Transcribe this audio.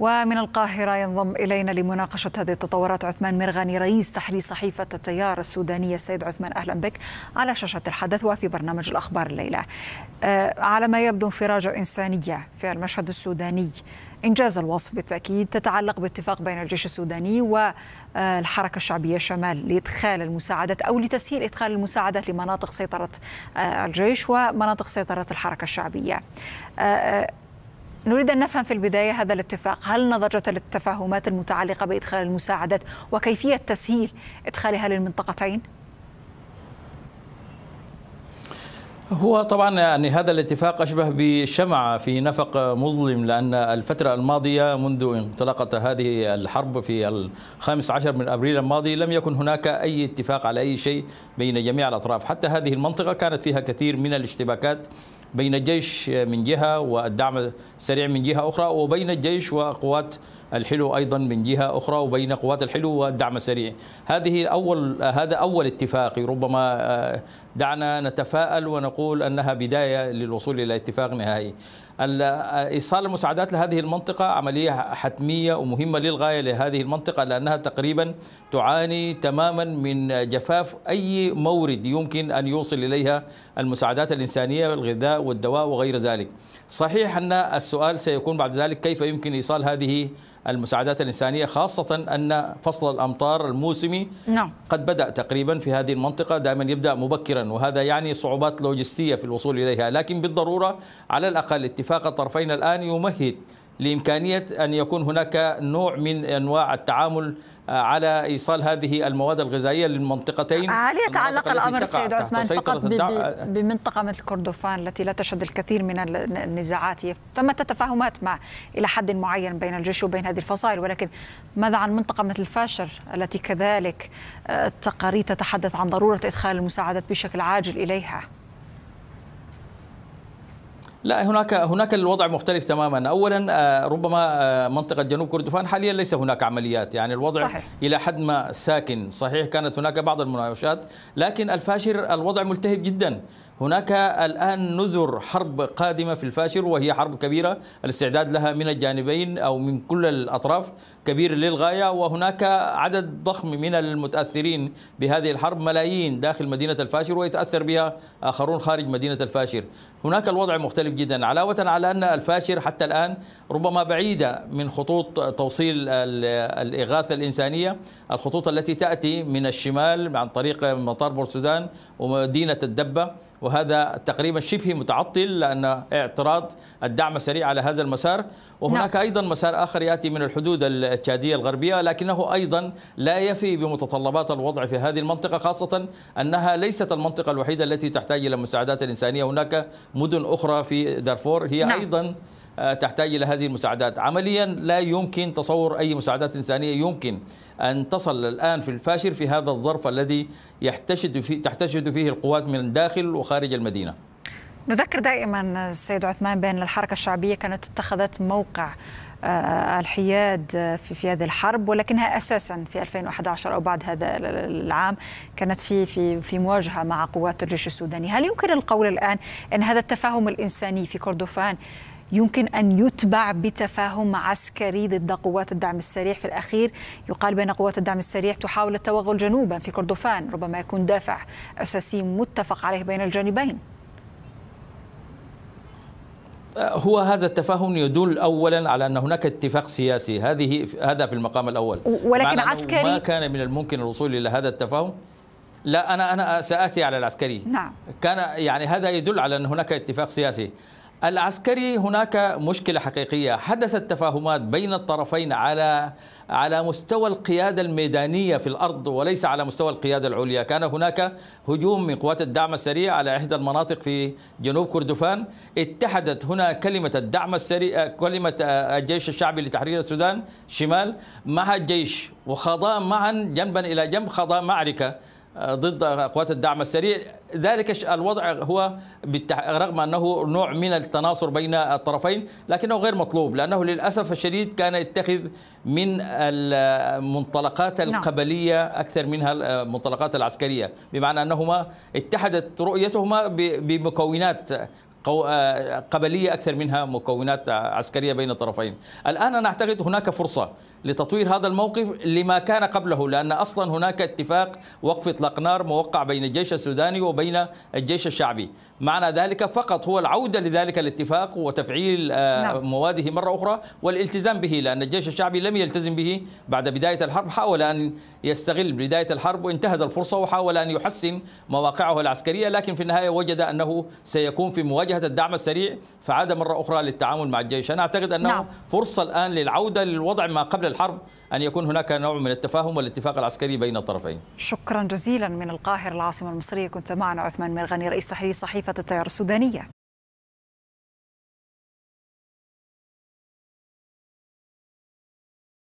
ومن القاهرة ينضم إلينا لمناقشة هذه التطورات عثمان مرغني رئيس تحرير صحيفة التيار السودانية. السيد عثمان أهلا بك على شاشة الحدث وفي برنامج الأخبار الليلة. آه على ما يبدو انفراجة إنسانية في المشهد السوداني. إنجاز الوصف بالتأكيد تتعلق باتفاق بين الجيش السوداني والحركة الشعبية شمال لإدخال المساعدات أو لتسهيل إدخال المساعدات لمناطق سيطرة الجيش ومناطق سيطرة الحركة الشعبية. نريد أن نفهم في البداية هذا الاتفاق هل نضجت التفاهمات المتعلقة بإدخال المساعدات وكيفية تسهيل إدخالها للمنطقتين؟ هو طبعا يعني هذا الاتفاق أشبه بشمعة في نفق مظلم لأن الفترة الماضية منذ انطلاقة هذه الحرب في الخامس عشر من أبريل الماضي لم يكن هناك أي اتفاق على أي شيء بين جميع الأطراف، حتى هذه المنطقة كانت فيها كثير من الاشتباكات بين الجيش من جهة والدعم السريع من جهة أخرى وبين الجيش وقوات الحلو أيضا من جهة أخرى وبين قوات الحلو والدعم السريع هذه اول هذا أول اتفاق. ربما دعنا نتفائل ونقول أنها بداية للوصول إلى اتفاق نهائي. إيصال المساعدات لهذه المنطقة عملية حتمية ومهمة للغاية لهذه المنطقة لأنها تقريبا تعاني تماما من جفاف أي مورد يمكن أن يوصل إليها المساعدات الإنسانية الغذاء والدواء وغير ذلك. صحيح أن السؤال سيكون بعد ذلك كيف يمكن إيصال هذه المساعدات الإنسانية خاصة أن فصل الأمطار الموسمي نعم. قد بدأ تقريبا في هذه المنطقة دائما يبدأ مبكرا وهذا يعني صعوبات لوجستية في الوصول إليها لكن بالضرورة على الأقل اتفاق الطرفين الآن يمهد لإمكانية أن يكون هناك نوع من أنواع التعامل على إيصال هذه المواد الغذائية للمنطقتين. هل يتعلق الأمر سيد عثمان فقط بمنطقة مثل كردفان التي لا تشهد الكثير من النزاعات؟ تمت تفاهمات مع إلى حد معين بين الجيش وبين هذه الفصائل ولكن ماذا عن منطقة مثل فاشر التي كذلك التقارير تتحدث عن ضرورة إدخال المساعدات بشكل عاجل إليها؟ لا هناك هناك الوضع مختلف تماما. اولا ربما منطقة جنوب كردفان حاليا ليس هناك عمليات. يعني الوضع صحيح. إلى حد ما ساكن. صحيح كانت هناك بعض المناوشات لكن الفاشر الوضع ملتهب جدا. هناك الآن نذر حرب قادمة في الفاشر وهي حرب كبيرة. الاستعداد لها من الجانبين أو من كل الأطراف كبير للغاية. وهناك عدد ضخم من المتأثرين بهذه الحرب ملايين داخل مدينة الفاشر ويتأثر بها آخرون خارج مدينة الفاشر. هناك الوضع مختلف جدا علاوة على أن الفاشر حتى الآن ربما بعيدة من خطوط توصيل الإغاثة الإنسانية. الخطوط التي تأتي من الشمال عن طريق مطار بورسودان ومدينة الدبة وهذا تقريبا شبه متعطل لأن اعتراض الدعم السريع على هذا المسار وهناك نعم. أيضا مسار آخر يأتي من الحدود التشادية الغربية لكنه أيضا لا يفي بمتطلبات الوضع في هذه المنطقة خاصة أنها ليست المنطقة الوحيدة التي تحتاج إلى المساعدات الإنسانية هناك مدن أخرى في دارفور هي نعم. أيضا تحتاج إلى هذه المساعدات. عمليا لا يمكن تصور أي مساعدات إنسانية يمكن أن تصل الآن في الفاشر في هذا الظرف الذي يحتشد فيه تحتشد فيه القوات من الداخل وخارج المدينة. نذكر دائما السيد عثمان بان الحركة الشعبية كانت اتخذت موقع الحياد في في هذه الحرب ولكنها أساسا في 2011 أو بعد هذا العام كانت في في في مواجهة مع قوات الجيش السوداني، هل يمكن القول الآن إن هذا التفاهم الإنساني في كردفان يمكن أن يتبع بتفاهم عسكري ضد قوات الدعم السريع في الأخير. يقال بأن قوات الدعم السريع تحاول التوغل جنوبا في كردفان ربما يكون دافع أساسي متفق عليه بين الجانبين. هو هذا التفاهم يدل اولا على أن هناك اتفاق سياسي. هذه هذا في المقام الأول. ولكن عسكري ما كان من الممكن الوصول إلى هذا التفاهم؟ لا أنا أنا ساتي على العسكري. نعم. كان يعني هذا يدل على أن هناك اتفاق سياسي. العسكري هناك مشكلة حقيقية. حدثت تفاهمات بين الطرفين على على مستوى القيادة الميدانية في الأرض وليس على مستوى القيادة العليا. كان هناك هجوم من قوات الدعم السريع على إحدى المناطق في جنوب كردفان. اتحدت هنا كلمة الدعم السريع كلمة الجيش الشعبي لتحرير السودان شمال مع الجيش وخاضا معا جنبا إلى جنب خاضا معركة. ضد قوات الدعم السريع. ذلك الوضع هو رغم أنه نوع من التناصر بين الطرفين لكنه غير مطلوب لأنه للأسف الشديد كان يتخذ من المنطلقات القبلية أكثر منها المنطلقات العسكرية بمعنى أنهما اتحدت رؤيتهما بمكونات قبلية أكثر منها مكونات عسكرية بين الطرفين. الآن أنا أعتقد هناك فرصة. لتطوير هذا الموقف لما كان قبله لأن أصلا هناك اتفاق وقف إطلاق نار موقع بين الجيش السوداني وبين الجيش الشعبي معنى ذلك فقط هو العودة لذلك الاتفاق وتفعيل نعم. مواده مرة أخرى والالتزام به لأن الجيش الشعبي لم يلتزم به بعد بداية الحرب حاول أن يستغل بداية الحرب وانتهز الفرصة وحاول أن يحسن مواقعه العسكرية لكن في النهاية وجد أنه سيكون في مواجهة الدعم السريع فعاد مرة أخرى للتعامل مع الجيش أنا أعتقد أنه نعم. فرصة الآن للعودة للوضع ما قبل الحرب أن يكون هناك نوع من التفاهم والاتفاق العسكري بين الطرفين. شكرا جزيلا من القاهرة العاصمة المصرية كنت معنا عثمان مرغني رئيس تحرير صحيفة التيار السودانية.